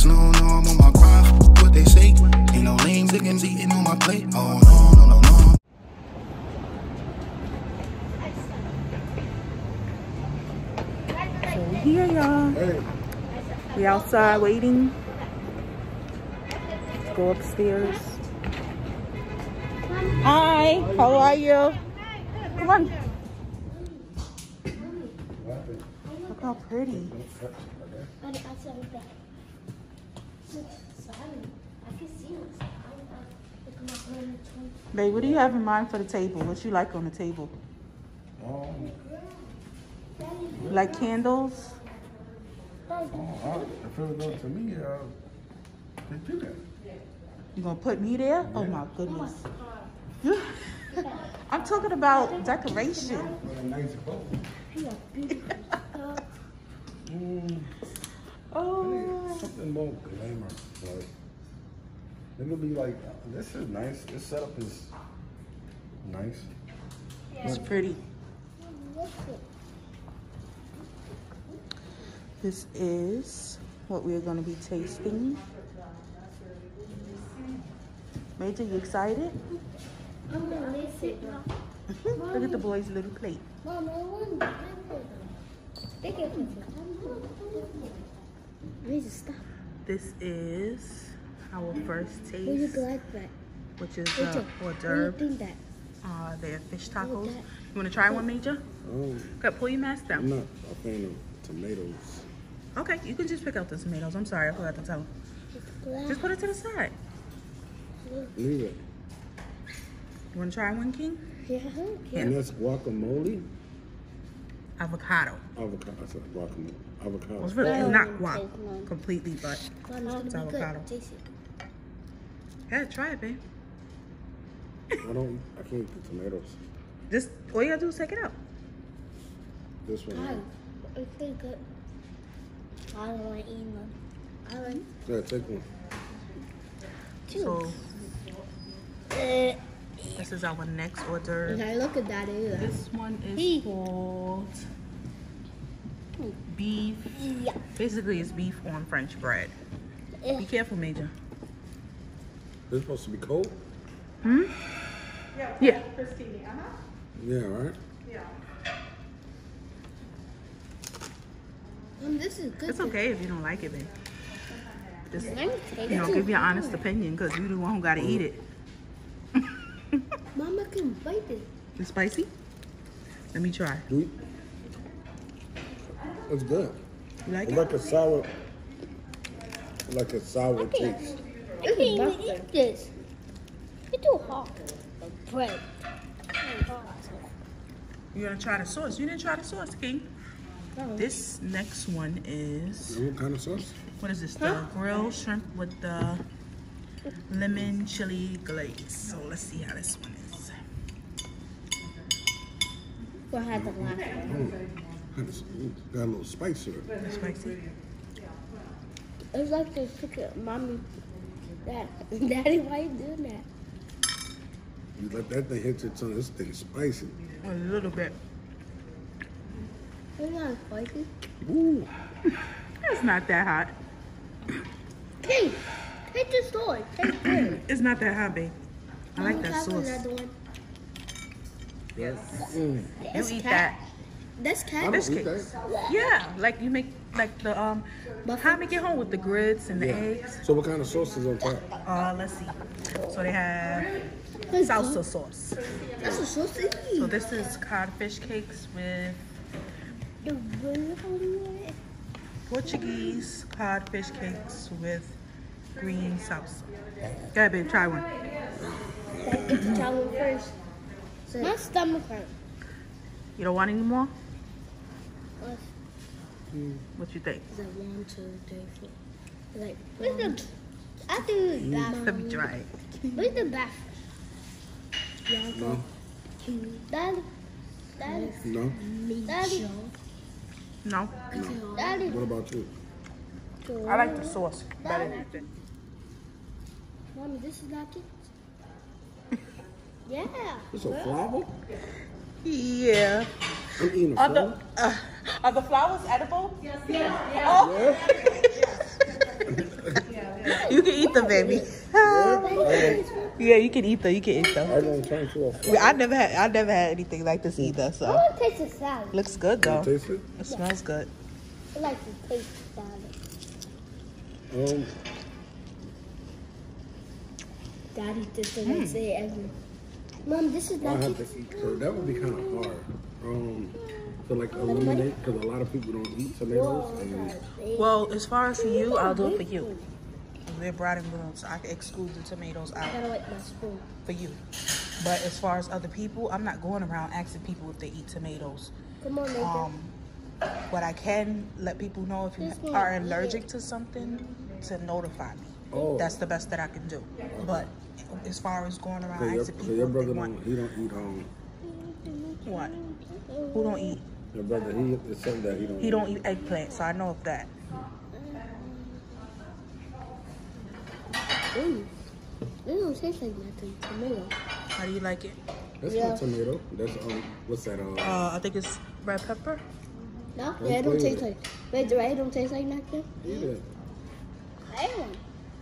Niggas no know I'm on my grind. What they say, ain't no lame eating on my plate. Oh no, no, no, no. Here, y'all. We outside waiting. Let's Go upstairs. Hi, how are you? Come on. Look how pretty. Babe, what do you have in mind for the table? What you like on the table? Um, Like candles? oh, I, if it was to me, do that. You gonna put me there? Oh my goodness. I'm talking about decoration. Oh. Something more glamour, like. It'll be like, this is nice. This setup is nice. It's pretty. This is what we're gonna be tasting. Major, you excited? Look at the boy's little plate. Stop. This is our first What do you like that? which is Major, uh, hors what do you d'oeuvre. think that? Uh, they're fish tacos. You wanna try one, Major? Oh, Okay, pull your mask I'm down. not a fan of tomatoes. Okay, you can just pick out the tomatoes. I'm sorry, I forgot to tell. Just put it to the side. Leave it. You wanna try one, King? Yeah. And that's guacamole? Avocado. Avocado. I said guacamole. Avocado. It's, really, not guac completely, but it's It's gonna be avocado. good. Taste it. yeah, try it, babe. I don't, I can't eat the tomatoes. Just all you gotta do is take it out. This one. Hi. It's pretty good. I don't want to eat them. I like Yeah, take one. two. So Uh, this is our next order. I look at that either. This one Hey. is called beef. Yeah. Basically, it's beef on French bread. Be careful, Major. This supposed to be cold? Hmm? Yeah. Yeah, right? Um, this is good. It's okay if you don't like it, babe. Just Let me taste you know, it. give your honest opinion because you the one who gotta eat it. Mama can bite it. It's spicy. Let me try. Do you? It's good. You like It's it? like a sour, like a sour taste. I can't even eat this. It's too hot. The bread. You gonna try the sauce? You didn't try the sauce, King. This next one is What kind of sauce? what is this? The grilled shrimp with the lemon chili glaze. So let's see how this one is. We'll have the last one. Mm. Kind Got a little spice to it. Spicy. It's like they took it, mommy. Dad, Daddy, why you doing that? You let that thing hit your tongue. This thing's spicy. A little bit. It's not spicy. Ooh. It's not that hot. Hey, take the sword. Take it. It's not that hot, babe. I like that sauce. Yes. Mm. You eat cat. that. That's I cat. don't eat Biscuits. Yeah, like you make like the um how make it home with the grits and the Yeah. eggs. So what kind of sauce is on top? Uh let's see. So they have salsa sauce. That's a sausage. So this is codfish cakes with The Portuguese codfish cakes with green salsa. Go ahead, babe, try one. Get the towel first. My stomach hurt. You don't want any more? What's What you think? that? One, two, three, four. Like, where's the? I mm. think it's bathroom. Let me try it. Where's the bathroom? No, Daddy, daddy, no, daddy, No? daddy. What about you? I like the sauce better than that. Mommy, this is not it. yeah. It's a flower? Yeah. I'm eating a Are the, flower. Uh, are the flowers edible? Yes. Oh. Yeah. You can eat them, baby. yeah, you can eat them. You can eat them. I don't turn to I never had I never had anything like this either. I So want to taste the salad. looks good though. Taste it? It smells good. I like to taste the salad. Um, Daddy just doesn't say it ever. Mom, this is I not have to eat. So that would be kind of hard. Um, to like eliminate because a lot of people don't eat tomatoes. And Well, as far as for you, I'll do it for you. We're brown and blue, so I can exclude the tomatoes I out gotta wipe my spoon. for you. But as far as other people, I'm not going around asking people if they eat tomatoes. Come on, Nathan. Um, but I can let people know if you are allergic to something to notify me. Oh. That's the best that I can do. But as far as going around so your, asking so people your if brother they don't want he don't eat um what, who don't eat? Your brother he it's something that he don't He don't eat eggplant, so I know of that. Ooh. This don't taste like nothing. Tomato. How do you like it? That's Yeah. not tomato. That's um what's that uh Uh, I think it's red pepper. No? Yeah, it don't taste like. Wait, the right don't taste like nothing? eat it. Hey.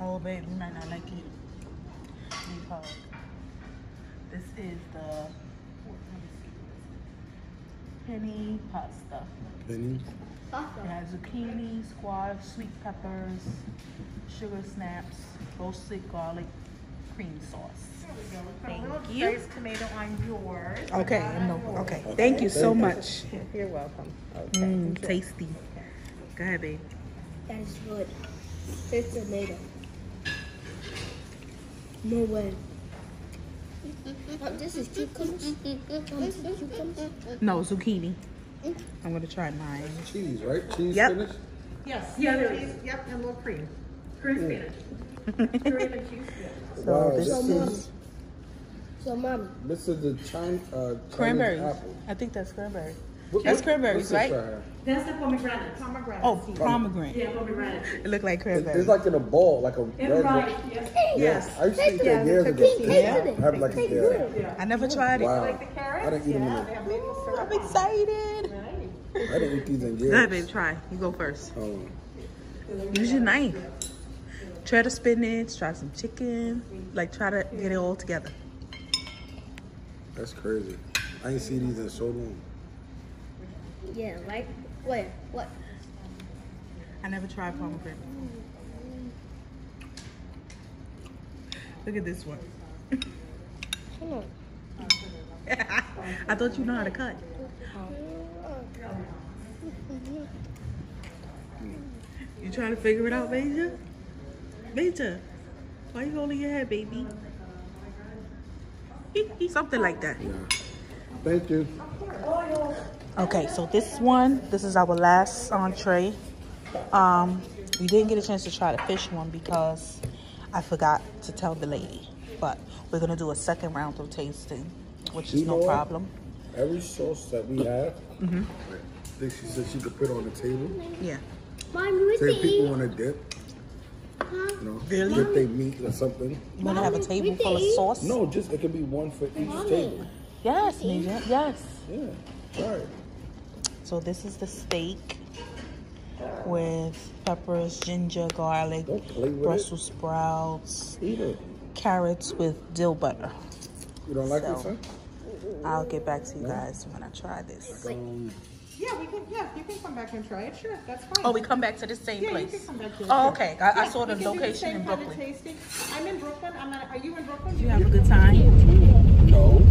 Oh, babe, you might not like it because this is the what, let me see. Penny pasta. Penne. It has zucchini, squash, sweet peppers, sugar snaps, roasted garlic, cream sauce. Thank you. Sliced tomato on yours. Okay, no, okay. Thank you so much. You're welcome. Okay. Mm, tasty. Go ahead, babe. That is good. It's tomato. No way. Um, this is cucumbers. Um, this is cucumbers. No, zucchini. I'm gonna try mine. Cheese, right? Cheese Yep. spinach? Yes. Yeah, there is. Yep, and a little cream. Cream spinach. Cream and cheese. So wow, this So, this mom. is So, mom. this is the China uh Chinese Cranberries. apple. I think that's cranberry. What- That's what- cranberries, what's right? That's the pomegranate. Pomegranate. Oh, pomegranate. Yeah, pomegranate. It looked like It- cranberry. It's like in a ball, like a It's red right. one. Yes. Yes, I used to eat Yeah, that years ago. took the seed Yeah. I have like a Taste yeah. I never tried it. Wow. Like the carrots? I didn't eat them yeah, in they have. I'm excited. Right. I didn't eat these in Go ahead, babe. Try. You go first. Um, Use your knife. Try the spinach. Try some chicken. Like try to get it all together. that's crazy. I ain't see these in so long. Yeah, right? Where? What? I never tried pomegranate. Look at this one. Hold on. I thought you know how to cut. You trying to figure it out, Major? Major, why you holding your head, baby? Something like that. Yeah. Thank you. Okay, so this one, this is our last entree. Um, we didn't get a chance to try the fish one because I forgot to tell the lady. But we're gonna do a second round of tasting, which is You no know what? problem. Every sauce that we have, Mm-hmm. I think she said she could put on the table. Yeah. Mom, you Say want people eat? want to dip, Huh? you know, Really? dip they meat or something. You wanna have a table full of sauce? No, just it can be one for each Mommy. table. Yes, Major. Yes. Yeah, try it. So this is the steak with peppers, ginger, garlic, Don't Brussels sprouts. Eat it. carrots with dill butter. You don't like So- it, son? I'll get back to you guys when I try this. Um, Yeah, we can. Yeah, you can come back and try it. Sure, that's fine. Oh, we come back to the same yeah, you place. can come back to it. Oh, okay. I, I saw the we can location same in kind of Brooklyn. I'm in Brooklyn. I'm not. Are you in Brooklyn? You have a good time? no.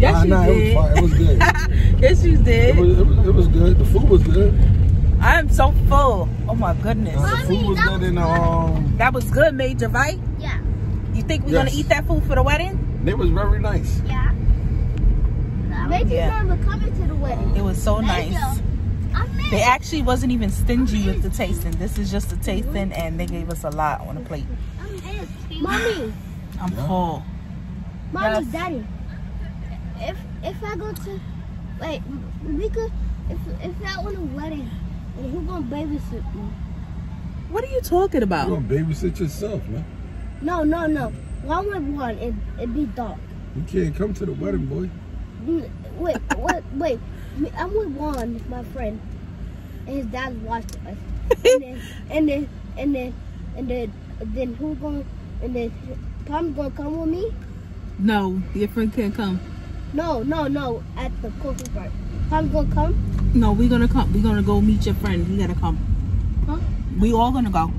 Yes, nah, you nah, it was did. fine. It was good. yes, you it, did. was, it, was, it was good. The food was good. I am so full. Oh my goodness. Uh, the food was that good and um, That was good, Major, right? Yeah. You think we're Yes. gonna eat that food for the wedding? it was very nice. Yeah. Major Yeah. yeah. we're coming to the wedding. It was so nice. Major. I'm. They actually wasn't even stingy with the tasting. This is just a tasting, and they gave us a lot on the plate. I'm in. Mommy. I'm full. Mommy, Yes. Daddy. If if I go to wait, we could if if I want a wedding, and who gonna babysit me? What are you talking about? You about? gonna babysit yourself, man. No, no, no. One with one, it it be dark. You can't come to the wedding, boy. Mm, Wait, what? Wait, me- I'm with one, my friend, and his dad watched us, and then and then and then and then then who gonna and then Tom gonna come with me? No, your friend can't come. No, no, no. At the coffee part. Tom gonna come? No, we're gonna come. We're gonna go meet your friend. You gotta come. Huh? We all gonna go.